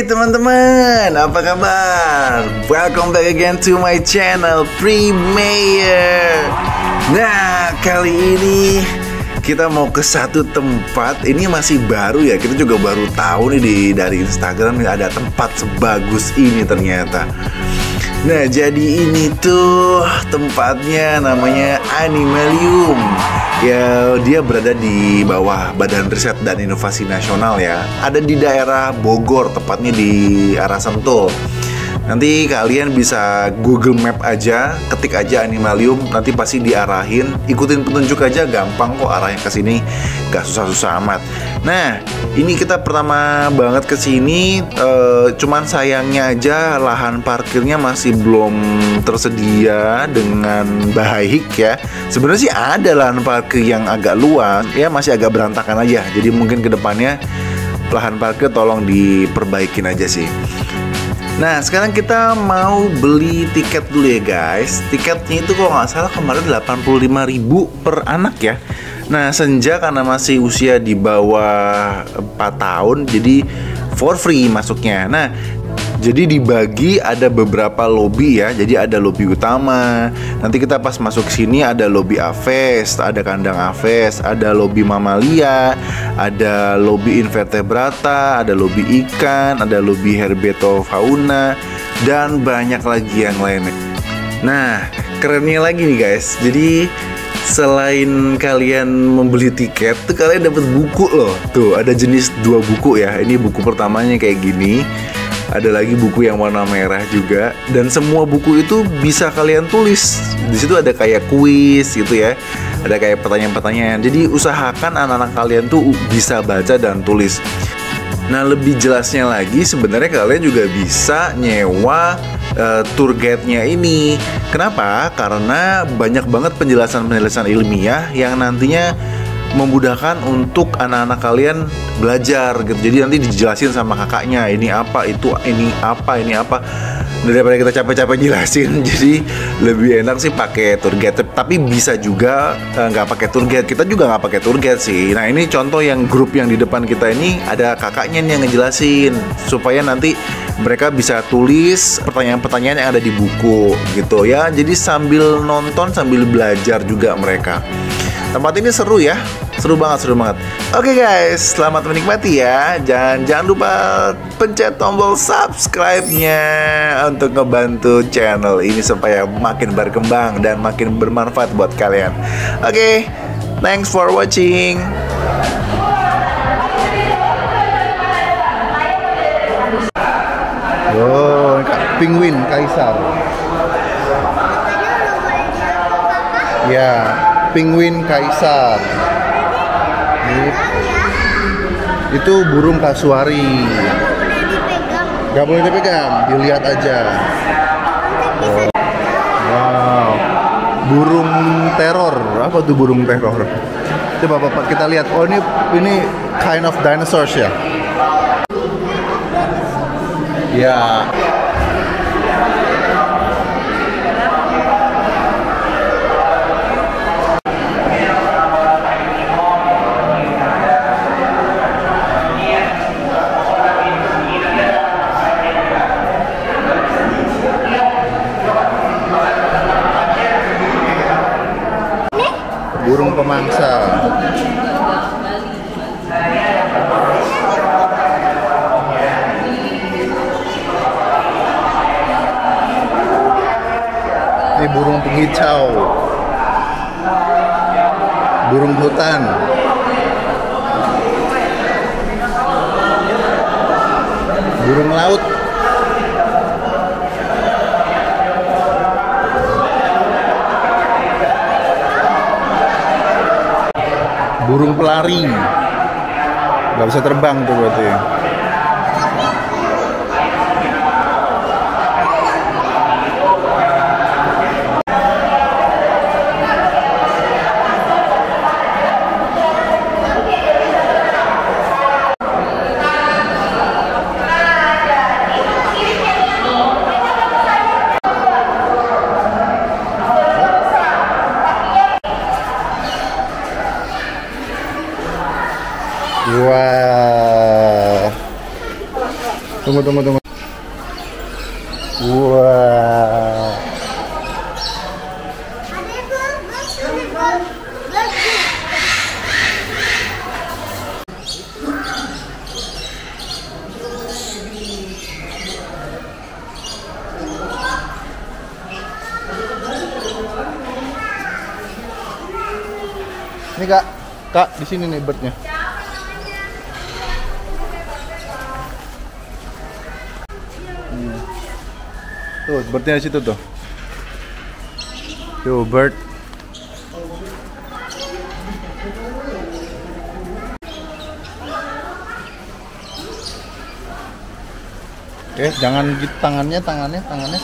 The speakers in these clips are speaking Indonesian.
Hai teman-teman, apa kabar? Welcome back again to my channel Pre-Mayor Nah, kali ini kita mau ke satu tempat. Ini masih baru ya, kita juga baru tahu nih di, dari Instagram ada tempat sebagus ini ternyata Nah, jadi ini tuh tempatnya namanya Animalium. Ya, dia berada di bawah Badan Riset dan Inovasi Nasional ya. Ada di daerah Bogor, tepatnya di arah Sentul. Nanti kalian bisa Google Map aja, ketik aja Animalium, nanti pasti diarahin. Ikutin petunjuk aja, gampang kok arahnya ke sini, gak susah-susah amat. Nah, ini kita pertama banget ke sini, uh, cuman sayangnya aja lahan parkirnya masih belum tersedia dengan baik ya. Sebenarnya sih ada lahan parkir yang agak luas, ya masih agak berantakan aja. Jadi mungkin ke depannya lahan parkir tolong diperbaikin aja sih. Nah sekarang kita mau beli tiket dulu ya guys Tiketnya itu kalau nggak salah kemarin 85.000 per anak ya Nah Senja karena masih usia di bawah 4 tahun Jadi for free masuknya Nah jadi dibagi ada beberapa lobby ya. Jadi ada lobby utama. Nanti kita pas masuk sini ada lobby Aves, ada kandang Aves, ada lobby mamalia, ada lobby invertebrata, ada lobby ikan, ada lobby herpetofauna dan banyak lagi yang lainnya. Nah, kerennya lagi nih guys. Jadi selain kalian membeli tiket tuh kalian dapat buku loh. Tuh ada jenis dua buku ya. Ini buku pertamanya kayak gini. Ada lagi buku yang warna merah juga. Dan semua buku itu bisa kalian tulis. Di situ ada kayak kuis gitu ya. Ada kayak pertanyaan-pertanyaan. Jadi usahakan anak-anak kalian tuh bisa baca dan tulis Nah lebih jelasnya lagi sebenarnya kalian juga bisa nyewa uh, tour guide-nya ini. Kenapa? Karena banyak banget penjelasan-penjelasan ilmiah yang nantinya memudahkan untuk anak-anak kalian belajar gitu. Jadi nanti dijelasin sama kakaknya ini apa, itu ini apa, ini apa. Daripada kita capek-capek jelasin, jadi lebih enak sih pakai tour guide. Tapi bisa juga eh, nggak uh, pakai tour guide. Kita juga nggak pakai tour guide sih. Nah ini contoh yang grup yang di depan kita ini ada kakaknya nih yang ngejelasin supaya nanti mereka bisa tulis pertanyaan-pertanyaan yang ada di buku gitu ya. Jadi sambil nonton sambil belajar juga mereka. Tempat ini seru ya, seru banget, seru banget. Oke okay guys, selamat menikmati ya. Jangan jangan lupa pencet tombol subscribe-nya untuk ngebantu channel ini supaya makin berkembang dan makin bermanfaat buat kalian. Oke, okay, thanks for watching. Oh, penguin kaisar. Ya, penguin kaisar itu burung kasuari. Gak boleh dipegang, dilihat aja. Oh. wow. Burung teror. Apa tuh burung teror? Coba bapak kita lihat. Oh ini ini kind of dinosaurs ya? Ya. burung pemangsa ini burung pengicau burung hutan. Burung laut burung pelari. Nggak bisa terbang tuh berarti Wah. Tunggu, tunggu, tunggu. Wah. Ini kak, kak di sini nih birdnya. Tuh, birdnya di situ tuh. Tuh, bird. Oke, jangan gitu tangannya, tangannya, tangannya.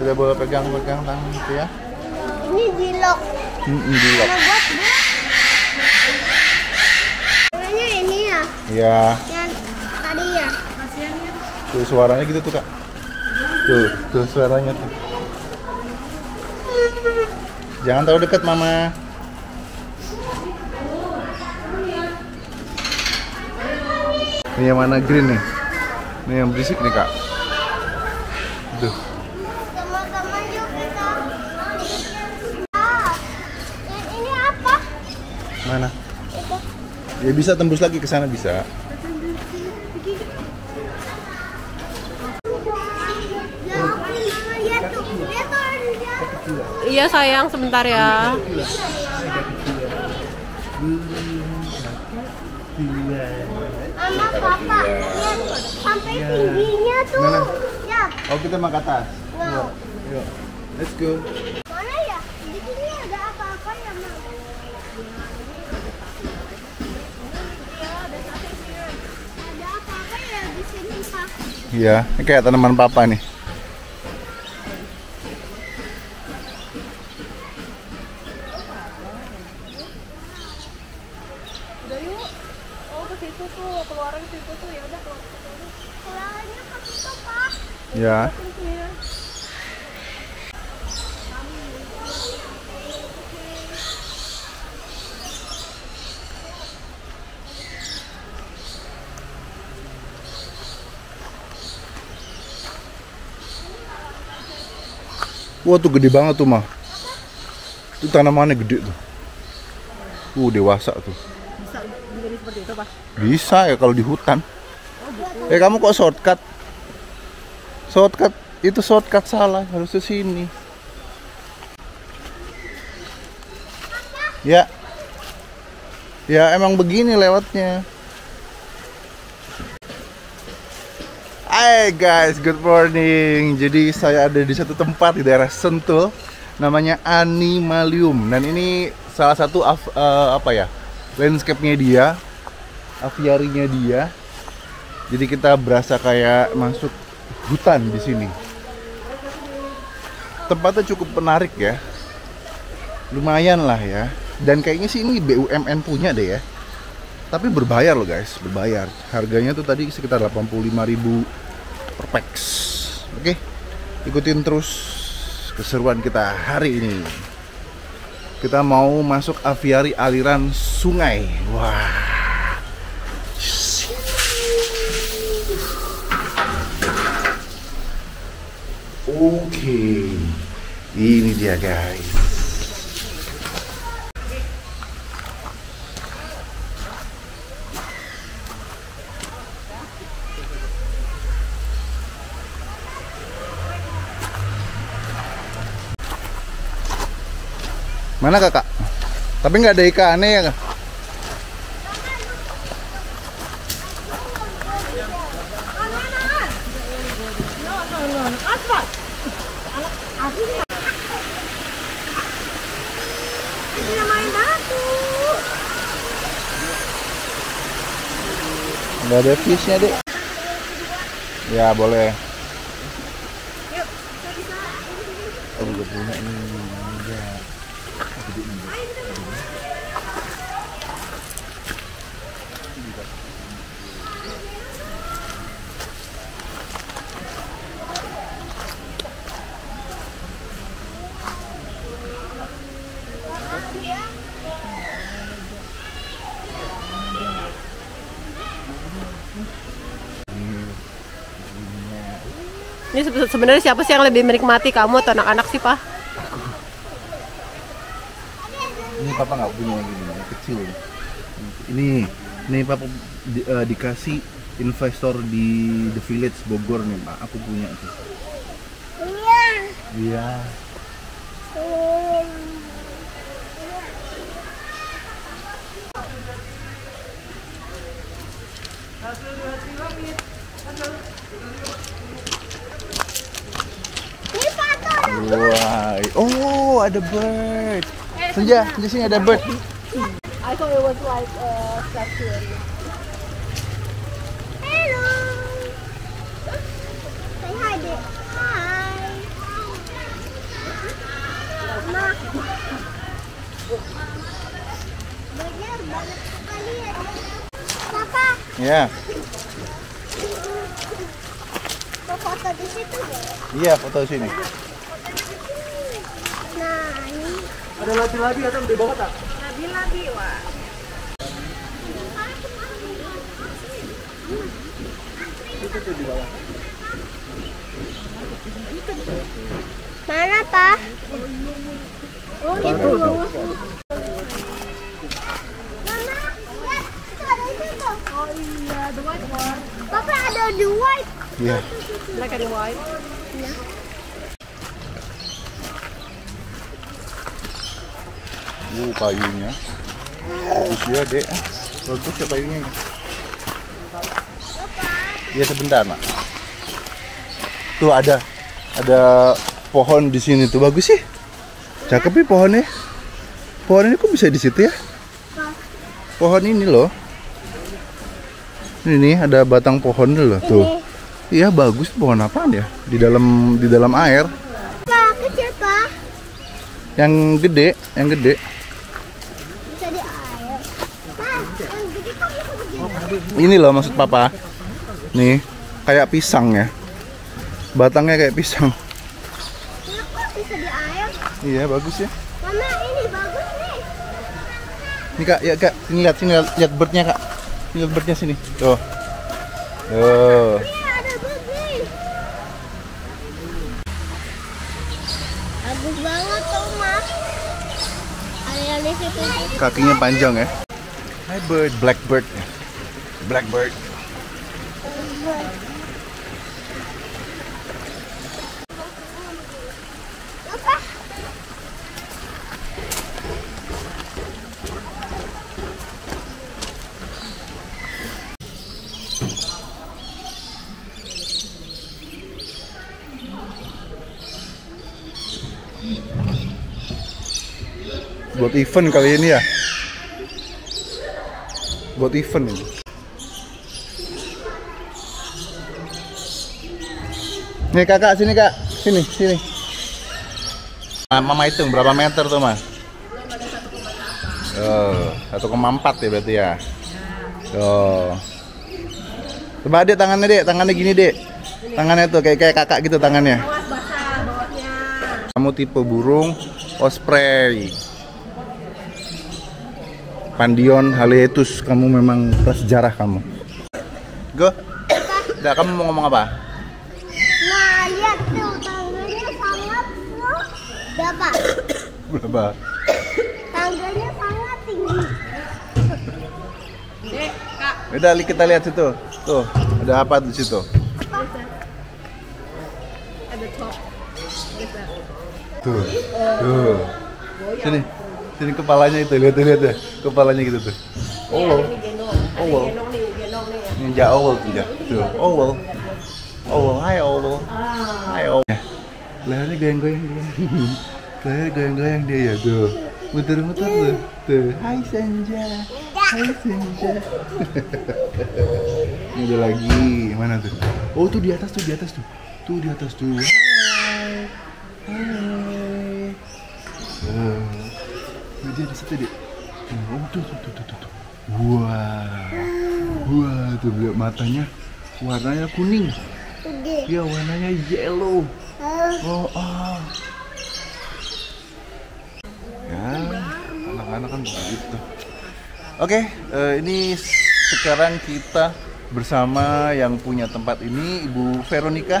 Tidak boleh pegang-pegang tangan itu ya. Ini di lock. Di lock. Kalau buat dia. Kayaknya ini ya, Ya, yang tadi ya. tuh suaranya gitu tuh kak. Tuh, tuh suaranya tuh. Jangan terlalu dekat mama. Ini yang mana green nih? Ini yang berisik nih kak. Tuh. Mana? Itu. Ya bisa tembus lagi ke sana bisa. Ya, mama lihat tuh. Lihat tuh, lihat. Iya sayang sebentar ya. Mama, papa, lihat sampai tingginya tuh. Ya, Oh kita mau ke atas. no. Yuk. Let's go. Mana ya? Di sini ada apa-apa ya, Mam? Ada apa-apa ya di sini, Pak? Iya, ini kayak tanaman papa nih. Udah yuk. Oh ke situ tuh, keluar ke situ tuh ya udah keluar. Keluarnya ke situ, Pak. Ya. Wah tuh gede banget tuh mah. Itu tanamannya gede tuh. Uh dewasa tuh. Bisa menjadi seperti itu pak? Bisa ya kalau di hutan. Eh kamu kok shortcut? Shortcut itu shortcut salah harus ke sini. Ya. Ya emang begini lewatnya. Hai guys, good morning. Jadi saya ada di satu tempat di daerah Sentul, namanya Animalium. Dan ini salah satu av- eh, apa ya, landscape-nya dia, aviarinya dia. Jadi kita berasa kayak masuk hutan di sini. Tempatnya cukup menarik ya, lumayan lah ya. Dan kayaknya sih ini BUMN punya deh ya. Tapi berbayar loh guys, berbayar. Harganya tuh tadi sekitar 85.000 per pax. Oke, ikutin terus keseruan kita hari ini. Kita mau masuk aviari aliran sungai. Wah. Oke. Ini dia guys. Mana kakak? Tapi nggak ada ikannya ya kak? Nggak ada fishnya dek. Ya boleh. Oh, punya ini. Ini se- sebenarnya siapa sih yang lebih menikmati kamu atau anak-anak sih, Pak? Ini papa nggak punya yang gini, yang kecil. Ini, ini papa di- eh, dikasih investor di The Village Bogor nih pak. Aku punya tuh. Iya. Iya. Ini foto ada Wah, oh ada bird. Senja, di sini ada bird. I thought it was like a statue. Hello. Say hi, Dad. Hi. Mama. Banyak banget sekali ya. Papa, Ya, foto di situ iya foto sini. Nah, ini. Labi-labi, wah. Mana, Pak? Oh, itu. Mama, lihat. Itu ada di situ. Oh iya, the white one. Papa ada di white. Iya. Black and white. Uh, kayunya. Bagus ya, Dek. Bagus ya kayunya. Iya sebentar, Nak. Tuh ada ada pohon di sini tuh bagus sih. Cakep nih pohonnya. Pohon ini kok bisa di situ ya? Pohon ini loh. Ini nih ada batang pohon loh tuh. Iya bagus pohon apaan ya? Di dalam di dalam air. Pak, kecil, Pak. Yang gede, yang gede. Bisa di air. Pak, yang gede kok bisa begini? Ini loh maksud papa. Nih, kayak pisang ya. Batangnya kayak pisang. Ya, kok bisa di air? Iya, bagus ya. Mama, ini bagus nih. Nih kak, ya kak, sini lihat, sini lihat, lihat birdnya kak. Ini lihat birdnya sini. Tuh. Tuh. Iya, ada bagus. Bagus banget tuh, Mas. Ada yang di situ. Kakinya panjang ya. Hi bird, blackbird. Blackbird. Buat event kali ini ya. Buat event ini. Nih kakak sini kak, sini sini. Mama hitung berapa meter tuh mas? Oh, 1,4 ya berarti ya. Oh. Coba dek tangannya dek, tangannya gini dek. Tangannya tuh kayak kayak kakak gitu tangannya. Kamu tipe burung osprey. Pandion haliaetus, kamu memang prasejarah kamu. Go. Udah, kamu mau ngomong apa? Nah, lihat tuh tangganya sangat loh. Berapa? Berapa? Tangganya sangat tinggi. Dek, Kak. Udah, kita lihat situ. Tuh, ada apa di situ? The top. Tuh. Tuh. Sini. Sini kepalanya itu, lihat lihat deh. Kepalanya gitu tuh. Oh. Ada Oh. nih. ninja owl tuh ya. Tuh. Owl. Owl, hai owl. Hai owl. Lehernya goyang-goyang Lehernya goyang-goyang dia ya tuh. Muter-muter tuh. Tuh. Hai Senja. Hai Senja. Ini ada lagi. Mana tuh? Oh tuh di atas tuh, di atas tuh. Tuh di atas tuh. Hai. Hai. Oh. Tuh, dia di situ dia. Oh tuh tuh tuh tuh tuh. tuh. Wah. Wah, tuh lihat matanya warnanya kuning. Gede. Ya, warnanya yellow. Oh, ah. Ya, anak-anak kan begitu. Oke, eh, ini sekarang kita bersama yang punya tempat ini, Ibu Veronica.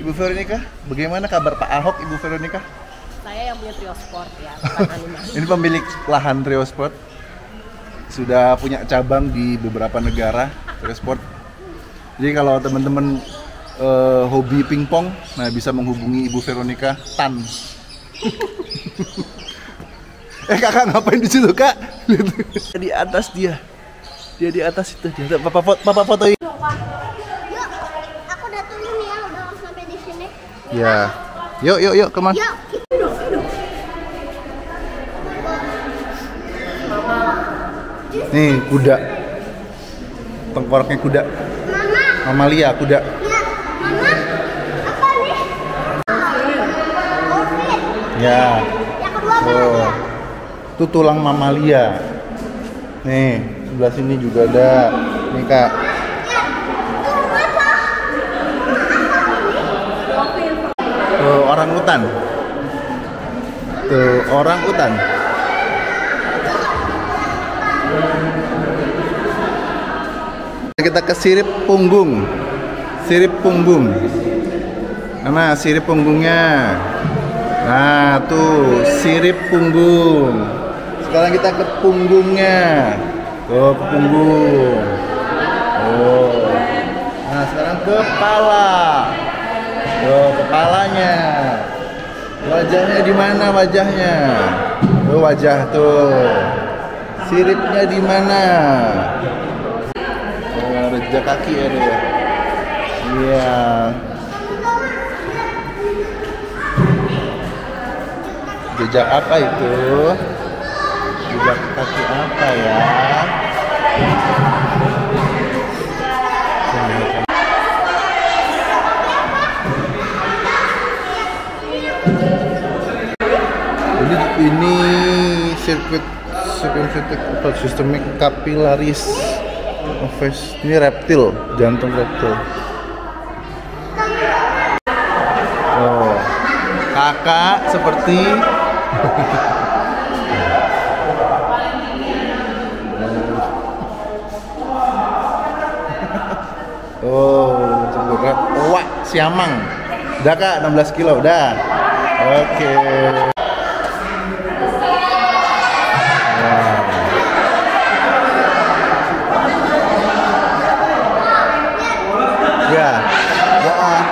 Ibu Veronica, bagaimana kabar Pak Ahok, Ibu Veronica? Saya yang punya trio sport ya. Ini pemilik lahan Trio Sport. Sudah punya cabang di beberapa negara Trio Sport. Jadi kalau teman-teman eh, hobi pingpong, nah bisa menghubungi Ibu Veronica Tan. eh kakak ngapain di situ kak? di atas dia, dia di atas itu. Dia papa foto, papa foto. Yuk, aku udah turun ya, udah sampai di sini. Ya, yuk yuk yuk ke mana? Yuk, Nih kuda, tengkoraknya kuda. Mama, Mamalia kuda. ya, Mama, apa nih? Ya. Yang kedua Oh. Itu tulang mamalia. Nih, sebelah sini juga ada. Nih, Kak. Tuh, orang hutan. Tuh, orang hutan. Kita ke sirip punggung. Sirip punggung. Mana sirip punggungnya? Nah, tuh sirip punggung. Sekarang kita ke punggungnya. Tuh, ke punggung. Oh. Nah, sekarang kepala. Tuh, kepalanya. Wajahnya di mana wajahnya? Tuh wajah tuh. Siripnya di mana? Oh, ada kaki ya. Iya. Jejak apa itu? Jejak kaki apa ya? Jadi ini sirkuit sirkuit sistemik kapilaris Oves. Ini reptil, jantung reptil. Oh, kakak seperti Oh, coba Wah, siamang. Udah kak, 16 kilo, udah. Oke. Wow. Ya. Wah.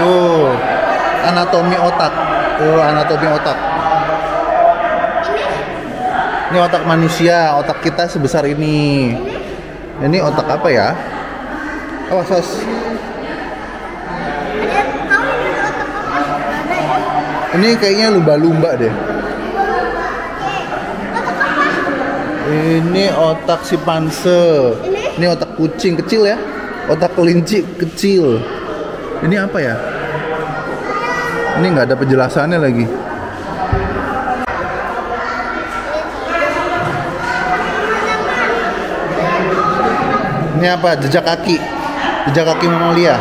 Tuh, anatomi otak. Tuh, anatomi otak. Ini otak manusia, otak kita sebesar ini. Ini otak apa ya? Ada ya? Ini kayaknya lumba-lumba deh. Ini otak si panse. Ini otak kucing kecil ya. Otak kelinci kecil. Ini apa ya? Ini nggak ada penjelasannya lagi. Ini apa? Jejak kaki. Jejak kaki mamalia.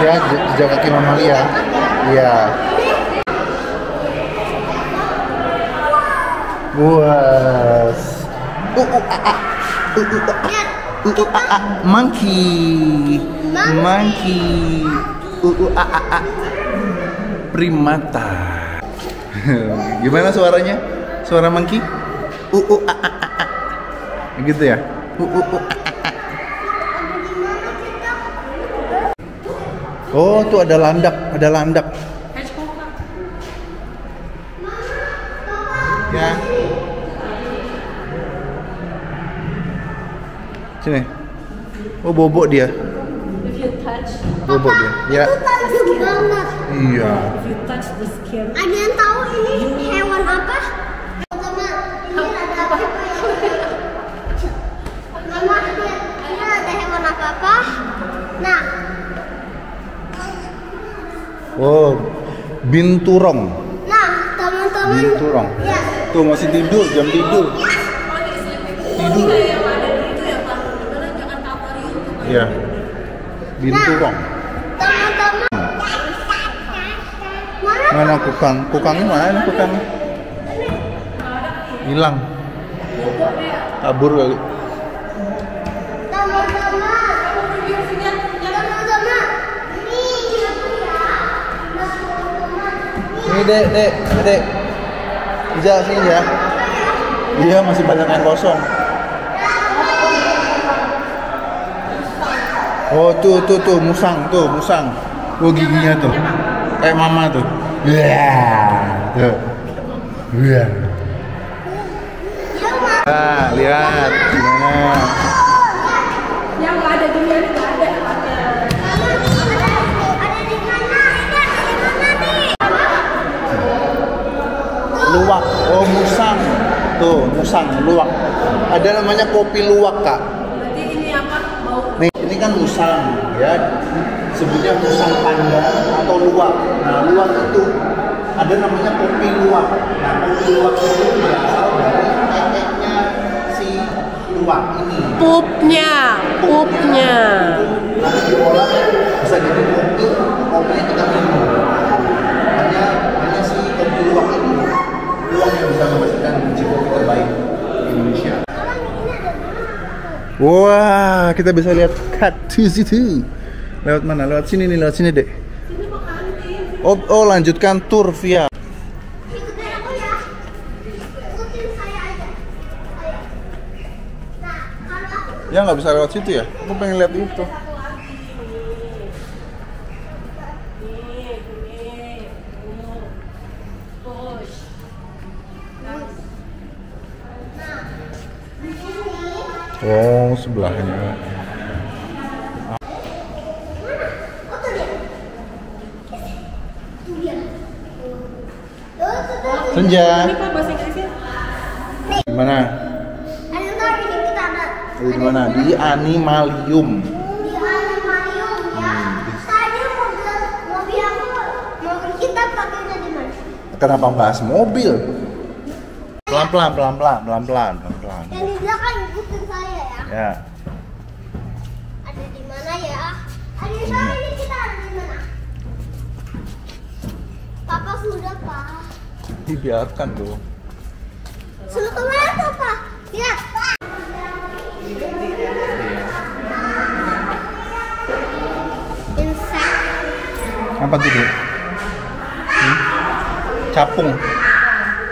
Ya, je- jejak kaki mamalia. Iya. Buas. Uh, uh. Uh, uh, a, a. Uh, uh, a, a. Monkey. Monkey. Uh, uh, a, a, a. Primata. Gimana suaranya? Suara monkey? Uh, uh, a, a, a, a. Gitu ya? Uh, uh, uh, a, a, a. Oh, tuh ada landak, ada landak. Sini. Oh, bobok dia. If you touch, Bobok dia. Ya. Itu tajam banget. Iya. if you touch the skin, Ada yang tahu ini hewan apa? Mama, ini ada apa? Mama, ini, ini ada hewan apa apa? Nah, Oh, binturong. nah teman-teman. Binturong. Ya, Tuh masih tidur, jam tidur. Tidur. Iya. Binturong. teman-teman. Ma, Mana kukang? Kukangnya mana kukang? Hilang. Kabur kali. Ya. Ini dek, dek, dek. Ija sini ya. Iya masih banyak yang kosong. Oh tuh tuh tuh musang tuh musang. Oh giginya tuh. Kayak mama tuh. Iya. Tuh. Iya. Ah, lihat gimana. Yang ada dunia ini nggak ada. Ada di mana? Ini ada di mana nih? Luwak. Oh musang. Tuh musang luwak. Ada namanya kopi luwak kak. Kan musang, ya. Sebutnya musang panda atau luwak. Nah, luwak itu ada namanya kopi luwak. Nah, kopi luwak itu berasal dari tekeknya si luwak ini. Pupnya, pupnya. Nanti diolah bisa jadi kopi, kopinya kita minum. Hanya hanya si kopi luwak ini, luwak yang bisa menghasilkan biji kopi terbaik di Indonesia. Wah, kita bisa lihat kaktus itu. Lewat mana? Lewat sini nih, lewat sini dek. Oh, oh lanjutkan tur via. Ya nggak bisa lewat situ ya? Aku pengen lihat itu. Oh, sebelahnya. Senja. Kita ada Di mana? Di animalium. di animarium ya. Tadi mobil mobil aku mobil kita pakainya di mana? Kenapa bahas mobil? Pelan-pelan, pelan-pelan, pelan-pelan, pelan-pelan. Yang di belakang ikutin saya ya. Ya. Ada di mana ya? Ada di sana ini kita ada di mana? Papa sudah pak. Dibiarkan dong. Sudah ke mana tuh pak? Lihat pak. Insect. Apa tuh, Dek? Hmm? Capung.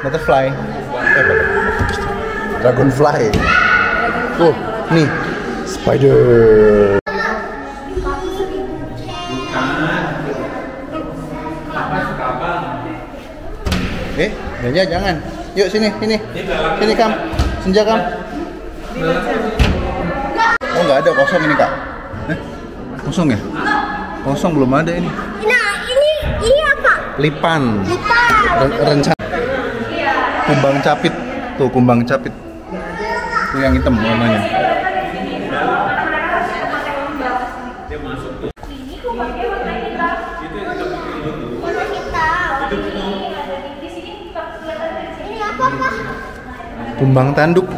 Butterfly. Eh, butterfly. Dragonfly. Oh, nih. Spider. Eh, Senja jangan. Yuk sini, sini. Sini Kam. Senja Kam. Oh nggak ada kosong ini kak. Eh, kosong ya? Kosong belum ada ini. Nah ini ini apa? Lipan. Lipat. Ren- rencana. Kumbang capit. Tuh kumbang capit. Tuh yang hitam warnanya. Warna hitam. Ini apa pak? Kumbang tanduk.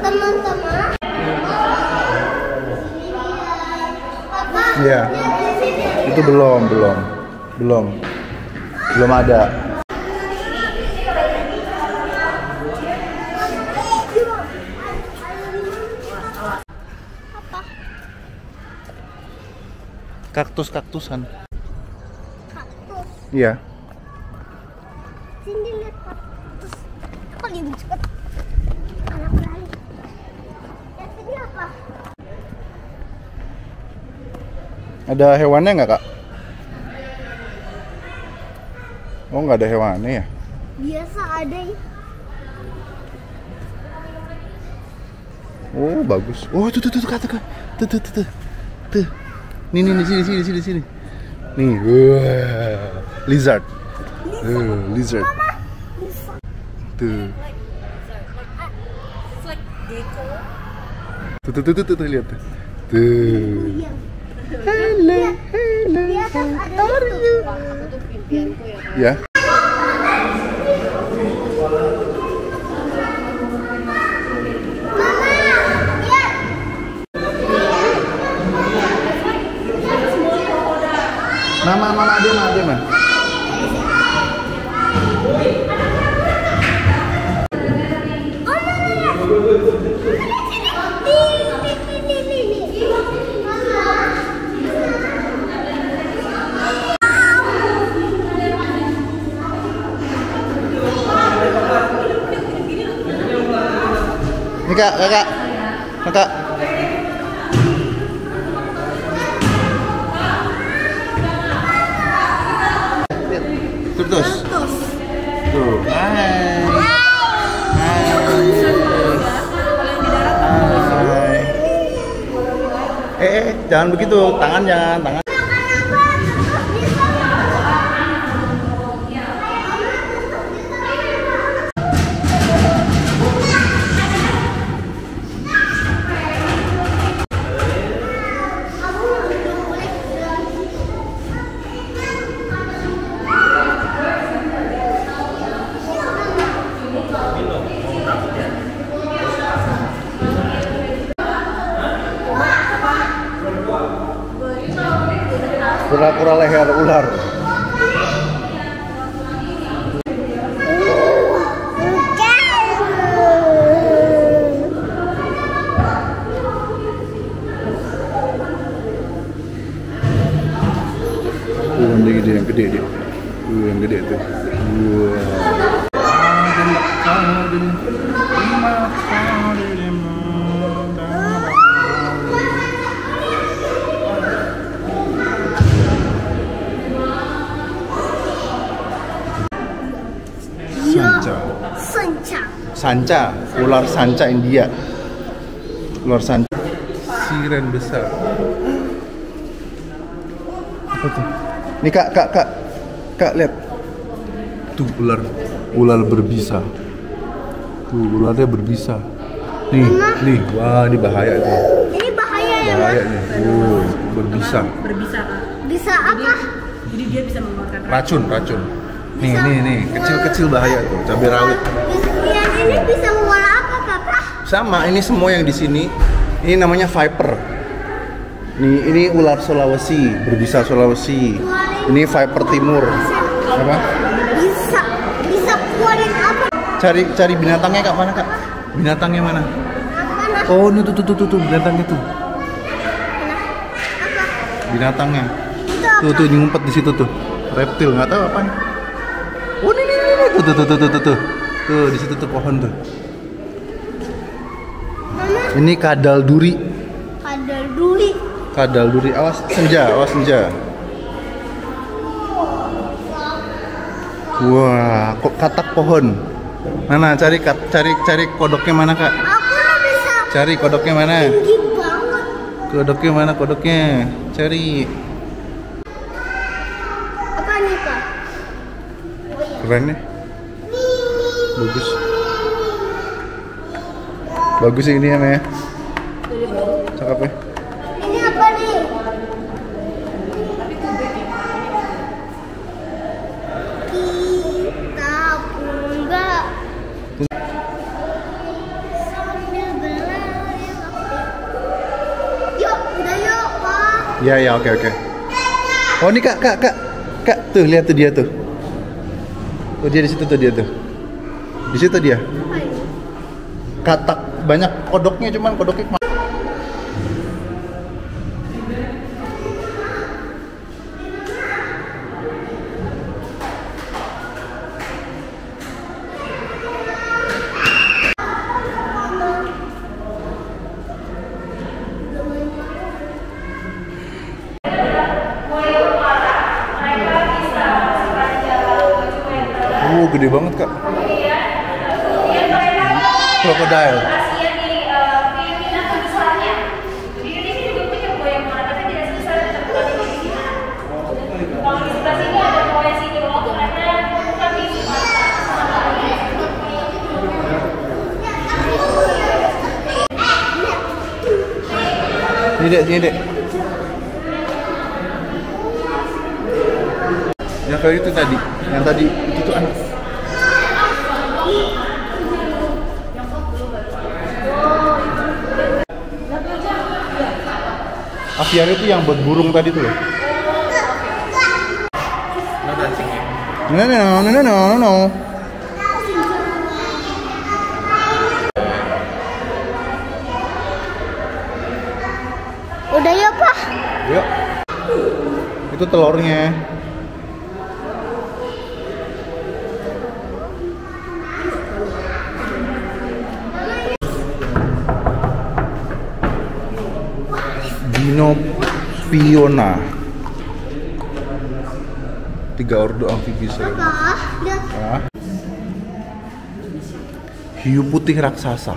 Teman-teman. Iya. sini. Itu belum, belum. Belum. Belum ada. Kaktus-kaktusan. Kaktus. Iya. Sini lihat kaktus. Kok lebih cepat? Anak lari. Lihat sini apa? Ada hewannya nggak kak? Oh nggak ada hewannya ya? Biasa ada ya. Oh bagus. Oh tuh tuh tuh tuh kak tuh kak. Tuh tuh tuh tuh. Nih nih nih sini sini sini sini. Nih. Wah. Lizard. Tuh, lizard. Tuh. Tuh tuh tuh tuh tuh, tuh lihat tuh. Tuh. Hello, hello. Di atas ada itu. Ya. Mama, Mama, mama, dia mah, dia mah. Ini kak, kakak, kakak. Terus. Tuh. Hai. Hai. Hai. Eh, eh, jangan begitu, tangan jangan, tangan. Leher ular. Sanca. Sanca. Sanca, ular sanca India. Ular sanca. Siren besar. Apa tuh? Nih kak, kak, kak, kak lihat. Tuh ular, ular berbisa. Tuh ularnya berbisa. Nih, nih, wah ini bahaya tuh. Ini bahaya ya, Bahaya nih. Tuh, berbisa. berbisa kak Bisa apa? jadi dia bisa mengeluarkan Racun, racun. Nih, nih, nih, kecil-kecil bahaya tuh. Cabai rawit. Yang ini bisa mengolah apa, kakak? Sama, ini semua yang di sini. Ini namanya viper. Nih, ini ular Sulawesi, berbisa Sulawesi. Ini viper timur. Apa? Bisa, bisa keluarin apa? Cari cari binatangnya kak mana kak? Binatangnya mana? Oh, ini tuh tuh tuh tuh, tuh binatangnya tuh. Binatangnya. Tuh tuh ngumpet di situ tuh. Reptil nggak tahu apa. Tuh tuh tuh tuh tuh tuh. Tuh, tuh di situ tuh pohon tuh. Mama, Ini kadal duri. ada duri. Kadal duri. Awas senja, awas senja. Wah, kok katak pohon. Mana cari kat- cari cari kodoknya mana kak? Aku bisa Cari kodoknya mana? tinggi banget. Kodoknya mana kodoknya? Cari. Apa nih, Kak? Keren nih. Bagus. Bagus ini ya, Maya. Cakep ya. Ini apa nih? Kita enggak sambil berlari Yuk, udah yuk, Pak. Ya ya oke oke. Oh ini kak kak kak kak tuh lihat tuh dia tuh. Oh dia di situ tuh dia tuh. Di situ dia. Katak banyak kodoknya cuman kodoknya ke mana? Oh, gede banget kak. Krokodil. Ini dek, ini dek. Yang kayak itu tadi, yang tadi itu tuh anak. Avian itu yang buat burung tadi tuh loh. No no no no no no no. Udah ya pak? Yuk. Itu telurnya. Dino Piona. Tiga ordo amfibi. Hiu putih raksasa.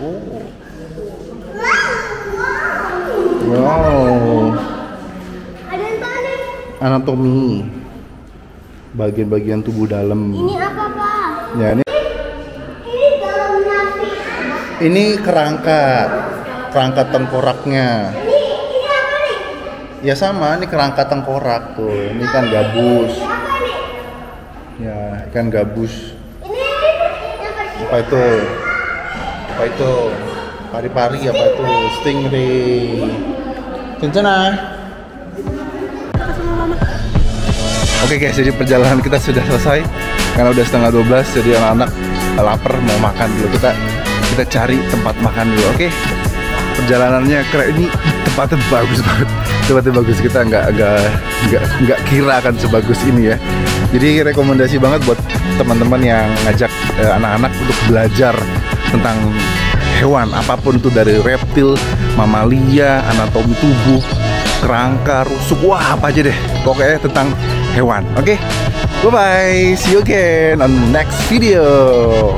Oh. Wow. Anatomi. Bagian-bagian tubuh dalam. Ini apa pak? Ya, ini Ini kerangka. Kerangka tengkoraknya. Ini ini apa nih? Ya sama, ini kerangka tengkorak tuh. Ini kan gabus. Ya, ikan gabus. Apa itu? Apa itu? Pari-pari apa itu? Stingray. Cincana. Oke guys, jadi perjalanan kita sudah selesai. Karena udah setengah 12 jadi anak-anak lapar mau makan dulu. Kita kita cari tempat makan dulu oke? Perjalanannya keren. Ini tempatnya bagus banget. Tempatnya bagus. Kita nggak nggak nggak nggak kira akan sebagus ini ya. Jadi rekomendasi banget buat teman-teman yang ngajak eh, anak-anak untuk belajar tentang hewan apa pun itu dari reptil mamalia anatomi tubuh kerangka rusuk. Wah apa aja deh. Pokoknya tentang hewan. Oke bye bye see you again on next video